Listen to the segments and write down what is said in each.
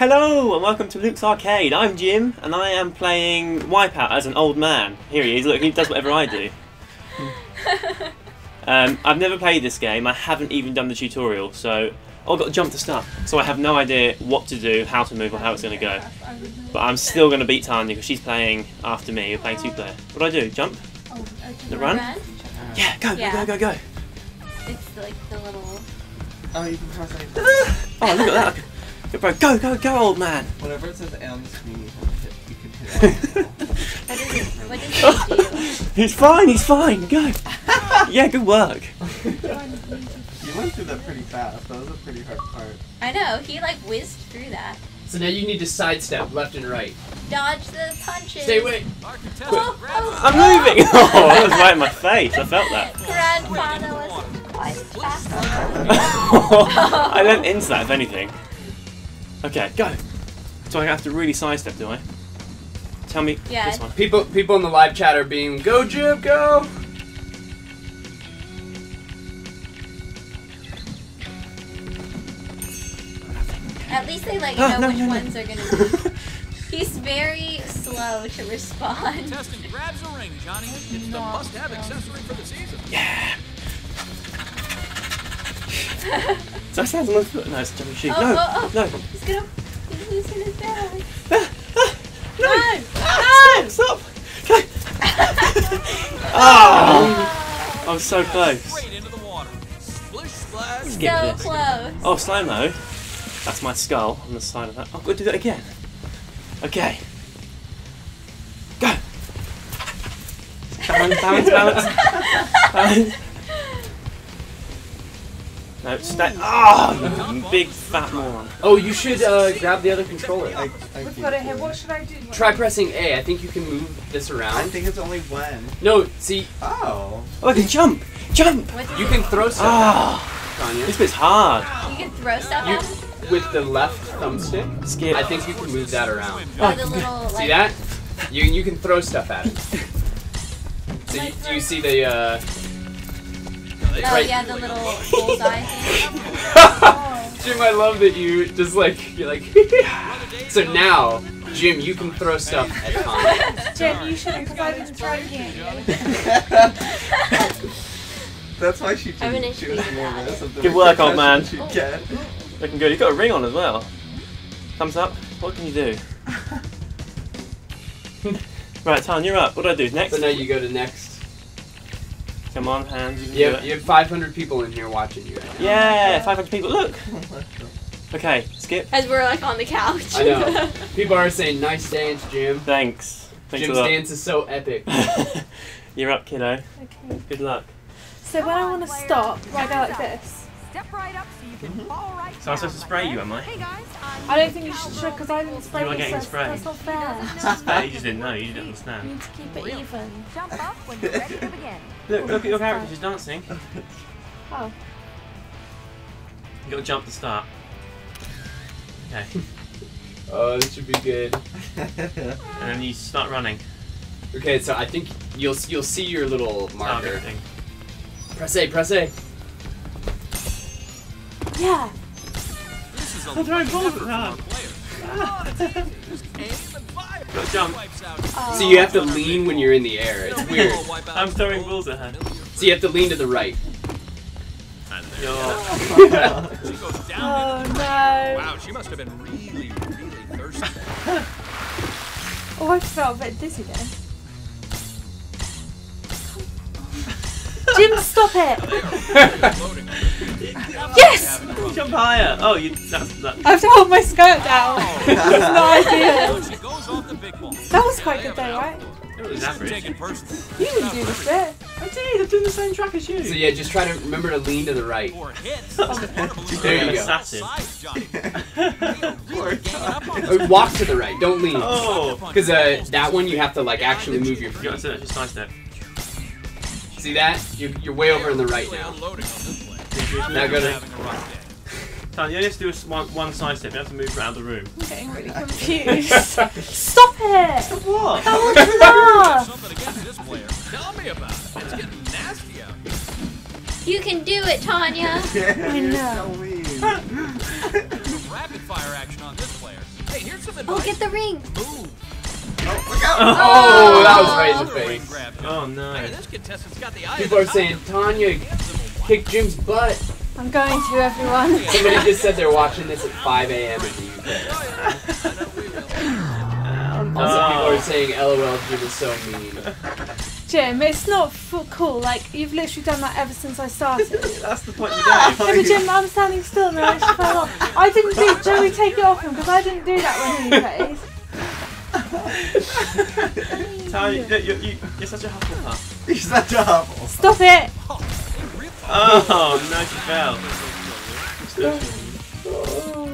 Hello and welcome to Luke's Arcade. I'm Jim and I am playing Wipeout as an old man. Here he is. Look, he does whatever I do. Um, I've never played this game. I haven't even done the tutorial, so oh, I've got to jump to start. So I have no idea what to do, how to move, or how it's going to go. But I'm still going to beat Tanya because she's playing after me. We're playing two player. What do I do? Jump? Oh, The run? Yeah, go, Yeah. go, go, go, go. It's like the little. Oh, you can press like Oh, look at that. Okay. Go, bro, go, go, go, old man. Whenever it says A on the screen, you can hit, you can hit L. What does it? What does it do? He's fine, he's fine. Go. Yeah, good work. You went through that pretty fast. That was a pretty hard part. I know he like whizzed through that. So now you need to sidestep left and right. Dodge the punches. Stay away. Oh, oh, oh. I'm moving. Oh, that was right in my face. I felt that. Grandfather wasn't quite fast. I leant into that, if anything. Okay, go. So I have to really sidestep, do I? Tell me Yeah. this one. People people in the live chat are being go Jim go. At least they let you Ah, know no, which no, no. ones are gonna be. He's very slow to respond. Contestant grabs a ring, Johnny. It's the must-have accessory for the season. Yeah. So I stand on my foot. No, it's a jumping shoot. Oh, no, oh, oh. no. He's gonna. He's losing his balance. no. No! Ah, Stop! Stop! oh, I was so close. Straight into the water. Splish splash. Skip so this. close. Oh, slow mo. That's my skull on the side of that. Oh, go do that again. Okay. Go. Balance, balance, balance. balance. No, stay. Oh, you big fat moron. Oh, you should uh, grab the other controller. I, I, We've got it here. What should I do? Try pressing A. I think you can move this around. I think it's only when. No, see, Oh. Oh, I can jump! Jump! What you can throw stuff, Ah, Tanya, this bit's hard. You can throw stuff You- at him? with the left thumbstick. Skip. I think you can move that around. Or the little like. See that? You you can throw stuff at it. So you, do you see the uh? Oh right- yeah, the little bullseye thing. Jim, I love that you just like you're like. so now, Jim, you can throw stuff at Tanya. Jen, you shouldn't because I didn't try again. That's why she I'm didn't an she was issue. nervous of the Good work, old man. repercussions she'd get. Looking good. You've got a ring on as well. Thumbs up. What can you do? right, Tan, you're up. What do I do next? So now you go to next. Come on, hands. You You have, you have 500 people in here watching you right now. Yeah, 500 people. Look. Okay, skip. As we're like on the couch. I know. People are saying nice dance, Jim. Thanks. Thanks Jim's a lot. dance is so epic. you're up, kiddo. Okay. Good luck. So when I want to stop, I go like this. Step right up so you can mm-hmm. fall right So I'm supposed to spray you, am I? Hey guys, I'm I don't think you should because I didn't spray You are this. getting sprayed. that's not fair. But you just didn't know. You didn't understand. You need to keep it even. jump up when you're ready to begin. Look, look at your character. She's dancing. Oh. You got to jump to start. Okay. Oh, this should be good. And then you start running. Okay, so I think you'll you'll see your little marker. Target. Press A, press A. Yeah. This is a I'm throwing balls effort at from her. our player. Oh. Just aim and fire. Got to jump. Oh. So you have to lean when you're in the air. It's weird. I'm throwing bull. balls at her. So you have to lean to the right. And there You're- She goes down. Oh no. Wow, she must have been really, really thirsty. Oh, I felt a bit dizzy then. Jim, stop it! Floating. Yes! Jump higher. Oh, you. That's that. I have to hold my skirt down. That's no idea. She goes off the big ball. That was quite good though, right? It was average. You didn't do this bit. I did. I'm doing the same track as you. So yeah, just try to remember to lean to the right. Or hits. One of them There you go. Assassin. Size, Johnny. Poor Ganging up on Uh, walk to the right. Don't lean. Oh. Because uh, that one you have to like actually move your feet. to do it. Just sidestep. See that? You're, you're way over in the right now. Unloading on this play. Now go to. Having a rough day. Tan, you only have to do a s- one, one sidestep. You have to move around the room. I'm getting really confused. Stop it! What? That was enough! Something against this player. Tell me about it. It's getting nasty out here. You can do it, Tanya. Yeah, I know. so mean. Rapid fire action on this player. the Oh, get the ring. Move. Oh, look out! Oh, that was right in the face. Oh no. Hey, this contestant's got the eye. People are saying Tanya kick Jim's butt. I'm going to everyone. Somebody just said they're watching this at 5 a.m. in the UK. Also, people oh. are saying LOL Jim is so mean. Jim, it's not f- cool. Like you've literally done that ever since I started. That's the point of Yeah, the but. Jim, I'm standing still and I actually fell off. I didn't do. Joey, take it off him because I didn't do that when he plays. Tanya, you, you, you, you're such a Hufflepuff. He's such a hubble. Stop it! Oh no, she fell.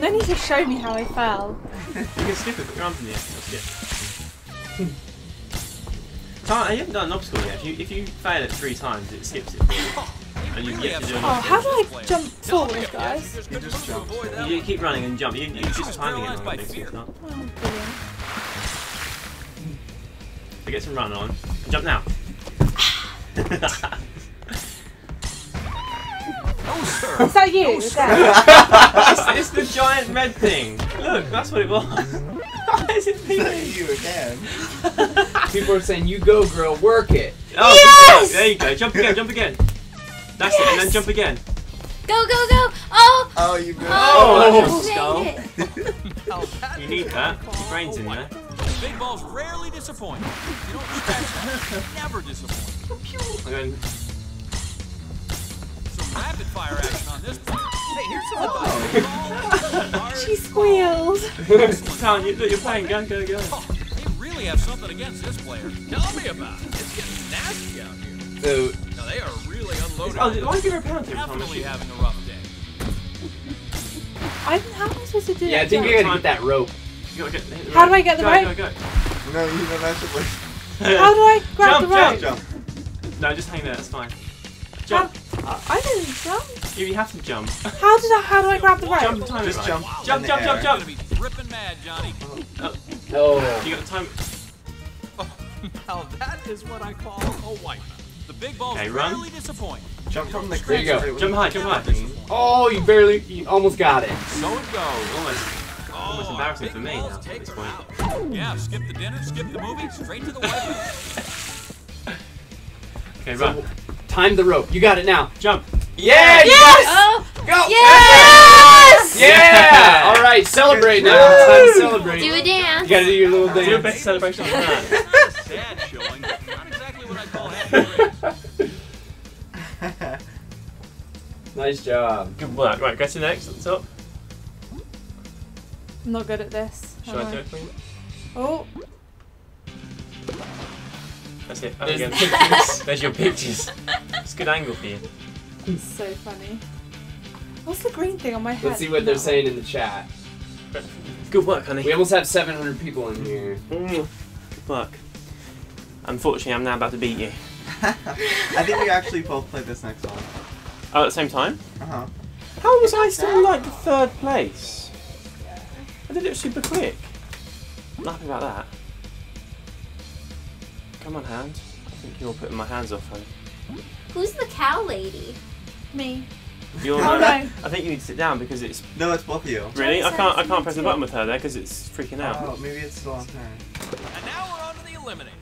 Then you just show me how I fell. You can skip it, put your arms in the air. Skip. You haven't done an obstacle yet. If you if you fail it three times, it skips it. And you get to do Oh, how do I jump forward, guys? You just jump. You keep running and jump. You, you just timing it. by fear. it's not. Oh, brilliant. So get some run on. Jump now. Is that you? Is that- it's, it's the giant red thing. Look, that's what it was. Why is it peeling? you again. People are saying, you go, girl, work it. Oh, Yes! there you go. Jump again, jump again. That's it, and then jump again. Go, go, go. Oh. Oh, you missed. Oh, Oh, that's your skull. dang it. Now oh, that You need that. Your brain's in there. Big balls rarely disappoint. You don't scratch that. Never disappoint. I'm going, Some rapid fire action on this player. Hey, here's some advice. Oh. She squealed. Tanya, you, look, you're playing. Go, go, go. They really have something against this player. Tell me about it. It's getting nasty out here. So, Now they are really unloading. Oh, why give her a penalty every time? Definitely having a rough day. I, how am I supposed to do yeah, I think you're gonna get that rope. Get, hit the How do I get the go, rope? Go, go, No, you eventually. How do I grab Jump, the rope? jump. Jump. No, just hang there. That's fine. Jump. I I didn't jump. You, you have to jump. How did I? How do I grab the rope? Jump and time Just right. jump. Jump, jump, jump, jump. gonna be dripping mad, Johnny. Oh. oh. You got the time. Now that is what I call a wipe. The big balls Okay, run. rarely disappoint. Jump from the There you go. Jump high, jump high. Oh, you barely, you almost got it. So it goes. Almost, almost Oh, embarrassing for me now at this point. Yeah, skip the dinner, skip the movie, straight to the wipe. Okay, run. Time the rope. You got it now. Jump. Yeah, you Oh. got. Go. Yes. Yeah. All right, celebrate now. Time to celebrate. Do a dance. You gotta do your little dance. Do a dance. celebration than. Sad showing, but not exactly what I call happy. Nice job. Good work. Right, go to the next at the top. I'm not good at this. Shall am I do it for you? Oh, That's it. Up There's again. pictures. There's your pictures. It's a good angle for you. it's so funny. What's the green thing on my head? Let's see what they're saying in the chat. Good work, honey. We almost have 700 people in here. Mm, Good work. Unfortunately, I'm now about to beat you. I think we actually both played this next one. Oh, at the same time? Uh huh. How was I still like the third place? I did it super quick. I'm happy about that. Come on, hands. I think you're putting my hands off, honey. Who's the cow lady? Me. You're Oh, not- no. I think you need to sit down because it's No, it's both of you. really. I can't. I can't press the button with her there because it's freaking out. Oh, maybe it's still on turn. And now we're on to the eliminate.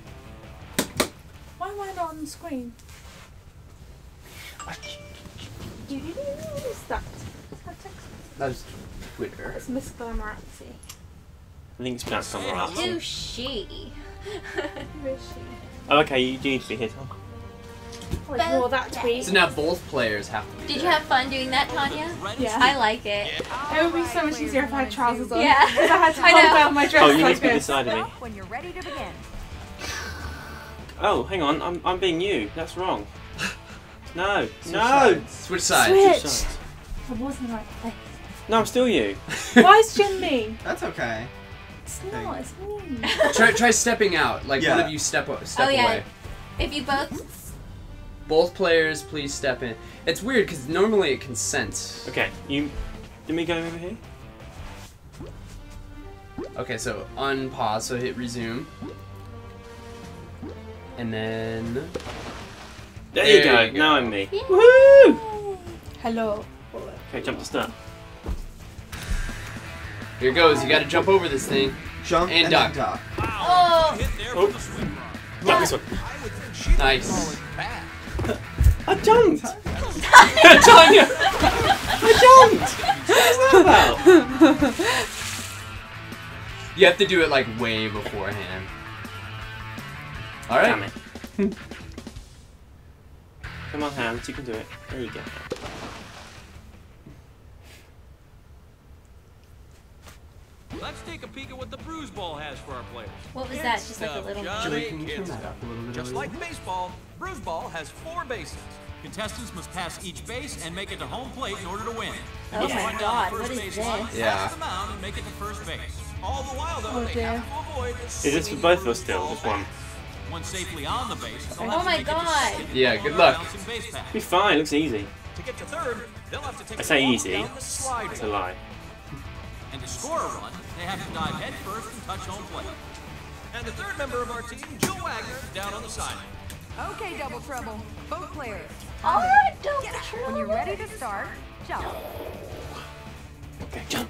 Why am I not on the screen? Stuck. That's Twitter. It's Miss Glamorazzi. Link's pronounced somewhere else. Who's she? Who is she? Oh, okay. You do need to be here, Tom. Ignore that tweet. So now both players have to be Did you have fun doing that, Tanya? Yeah. I like it. It would be so much easier if I had trousers on. Yeah. If I had to I hold down my dress Oh, you need to be this this. side of me. When you're ready to begin. Oh, hang on. I'm, I'm being you. That's wrong. No. Switch No. sides. Switch sides. Switch. Switch sides. I was in the right place. No, I'm still you. Why is Jim me? That's okay. It's not, it's me. Try, try stepping out. Like one of you step o- step Oh, yeah. away. If you both. Mm-hmm. Both players, please step in. It's weird because normally it consents. Okay. You. Let me go over here. Okay, so unpause, so hit resume. And then There, you go. you go. Now I'm me. Yeah. Woo! Hello. Okay, jump to start. here goes. You got to jump over this thing. Jump And and, duck. then duck. Oh, Hit there Oh. from the swing rod. Not this one. I would think she Nice. I jumped. Tanya! I jumped. What's that about? You have to do it like way beforehand. All Damn right. it. Come on, Hans, you can do it. There you go. Let's take a peek at what the bruise ball has for our players. what was that? Just like a little. Johnny Joey, can Kids that up a little bit? Just like baseball, bruise ball has four bases. Contestants must pass each base and make it to home plate in order to win. Oh Must my God, the first what is base this? Yeah. the mound, and make it to first base. All the while, though, Oh, they dear. have to avoid Is this for both of us still? Just one? Once safely on the base, Oh have to my it to God. Yeah, good luck. bouncing base. Be fine. Looks easy. To get to third, they'll have to take I a say easy. down the slide It's a lie. And to score a run, they have to dive head first and touch home plate. And the third member of our team, Jill Wagner, is down on the sideline. Okay, double trouble. Both players. Oh, don't When you're ready to start, jump. Okay, jump.